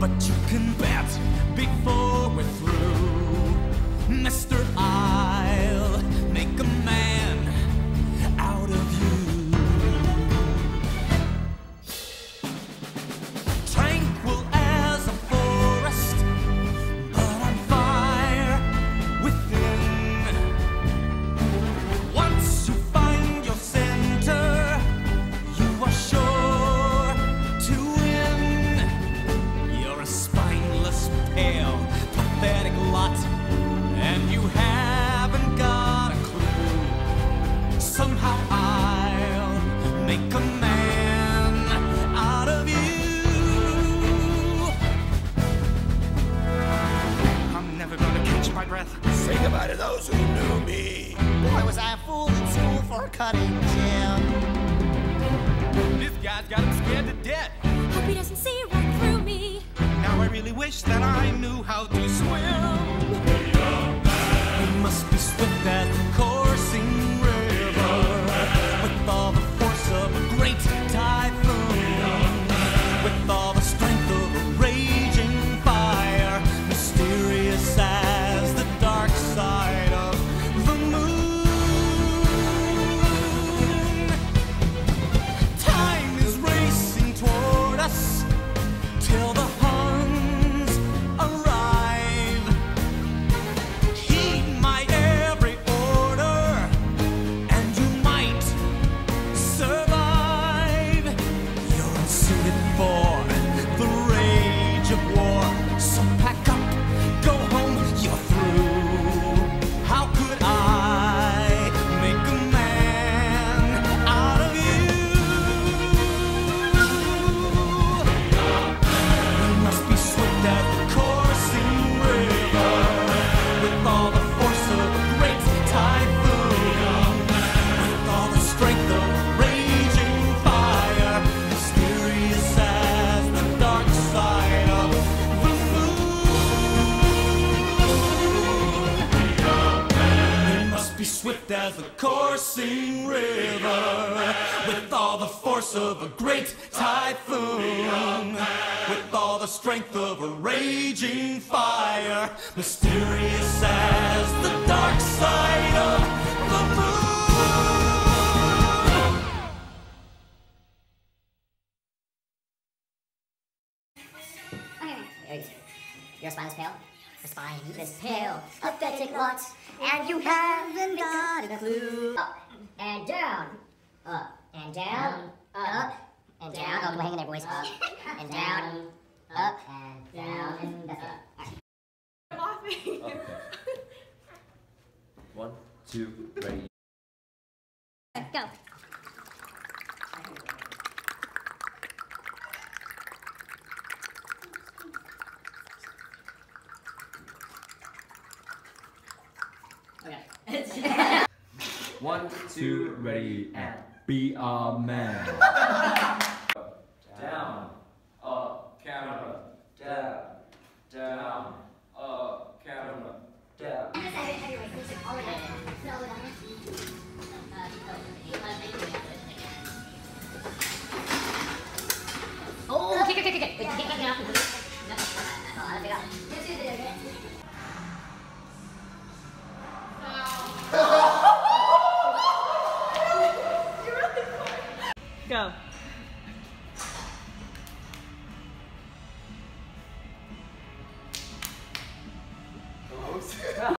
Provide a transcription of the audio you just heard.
But you can bet. Before lot, and you haven't got a clue. Somehow I'll make a man out of you. I'm never gonna catch my breath. Say goodbye to those who knew me. Boy, was I a fool in school for cutting gym. This guy's got him scared to death. Hope he doesn't see right through me. Now I really wish that I knew how to swim. Must be swift as the coursing swift as the coursing river, with all the force of a great typhoon, with all the strength of a raging fire, mysterious as the dark side of the moon. Okay, your spine is pale. The spine is pale, pathetic lot, and you haven't got a clue. Up and down, up and down, up and down. Oh, we're hanging there, boys. Up and down, up and down, and that's it. All right. One, two, ready. Okay. One, two, ready, and be a man. down, up, camera, down, down, up, camera, down. Oh, kick it, kick it, kick it. Kick it, kick it. Go.